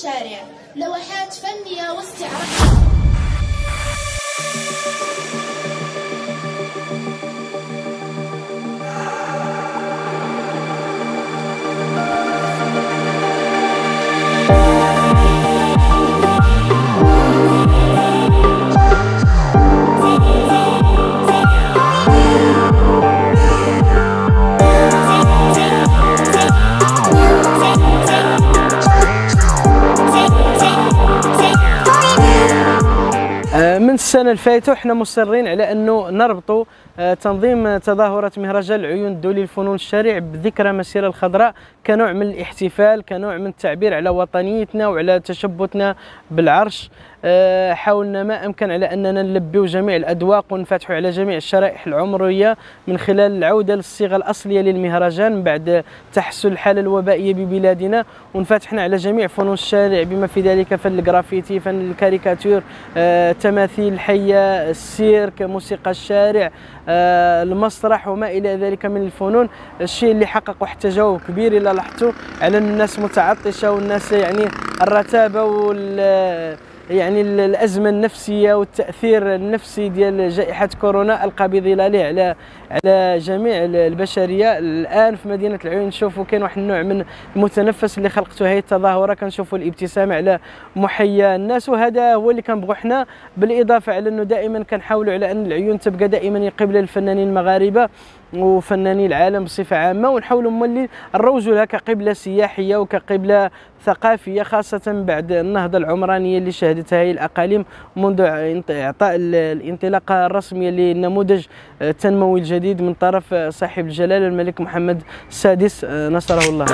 الشارع. لوحات فنية واستعراض السنة الفايته وحنا مصرين على أنه نربطوا آه، تنظيم تظاهرة مهرجان العيون الدولي للفنون الشارع بذكرى مسيرة الخضراء كنوع من الاحتفال كنوع من التعبير على وطنيتنا وعلى تشبثنا بالعرش. حاولنا ما أمكن على أننا نلبيو جميع الأذواق ونفتحوا على جميع الشرائح العمرية من خلال العودة للصيغة الأصلية للمهرجان بعد تحسن الحالة الوبائية ببلادنا ونفتحنا على جميع فنون الشارع بما في ذلك فن الجرافيتي فن الكاريكاتير آه، تماثيل حية السيرك موسيقى الشارع آه، المسرح وما إلى ذلك من الفنون. الشيء اللي حقق واحد التجاوب كبير إلا لاحظتوا على الناس متعطشة والناس يعني الرتابة وال يعني الأزمة النفسية والتأثير النفسي ديال جائحة كورونا ألقى بظلاله على على جميع البشرية. الآن في مدينة العيون نشوفوا كاين واحد النوع من المتنفس اللي خلقته هي التظاهرة. كنشوفوا الابتسامة على محيا الناس وهذا هو اللي كنبغوا حنا. بالإضافة على إنه دائما كنحاولوا على أن العيون تبقى دائما قبله الفنانين المغاربة. وفناني العالم بصفة عامة ونحاولوا مولي نروجوا لها كقبله سياحية وكقبله ثقافية خاصة بعد النهضة العمرانية اللي شهدتها هي الأقاليم منذ إعطاء الانطلاقه الرسميه للنموذج التنموي الجديد من طرف صاحب الجلالة الملك محمد السادس نصره الله.